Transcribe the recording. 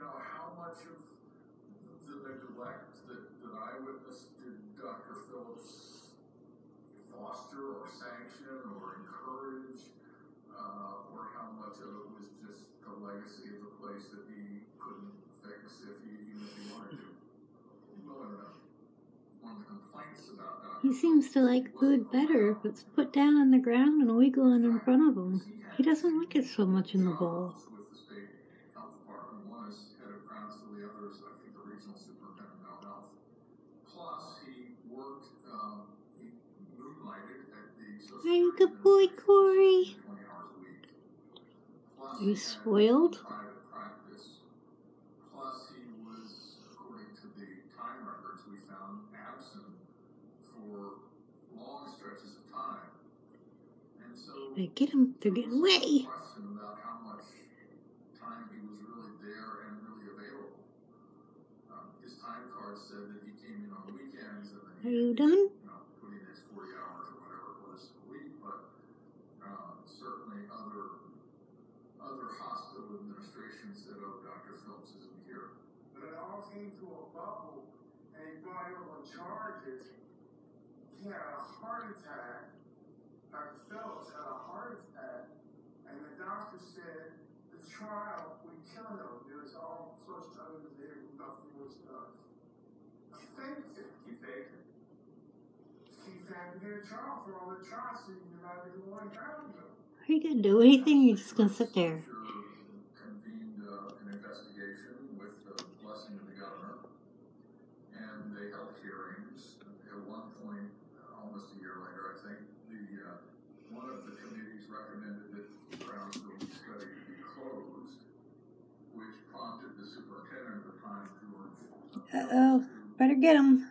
much of the neglect that, that I witnessed did Dr. Phillips foster or sanction or encourage, uh, or how much of it was just the legacy of the place that he couldn't fix if he, even if he wanted to? Well, I don't know. One of the complaints about Dr. He seems to like food better if it's put down on the ground and wiggling in front of him. He doesn't like it so much in the bowl. jobs with the state health department. One is head of Brownsville, the other is, I think, the regional superintendent of health. Plus, he worked, um, he moonlighted at the Social a good boy, Corey? Twenty hours a week. Plus, you spoiled? Practice. Plus, he was, according to the time records we found, absent for long stretches of time. And so. They get him. They're getting away. Question about how much time he was really there and really available. Um, his time card said that he came in on weekends and then Are he, you done? you know, put in his 40 hours or whatever it was a week, but uh, certainly other other hospital administrations said, oh, Dr. Phillips isn't here. But it all came to a bubble, and he brought him on charges. He had a heart attack. Dr. Phillips had a heart attack, and the doctor said the trial would kill him. It was all flushed under the head, nothing was done. He faked it. He faked it. He had to get a trial for all the atrocities that I didn't want to him. Are you gonna do anything? You're just gonna sit there. Convened uh, an investigation with the blessing of the governor, and they held hearings. At one point, almost a year later, I think, the uh, one of the committees recommended that Brownsville study be closed, which prompted the superintendent at the time, George. Uh oh. Better get him.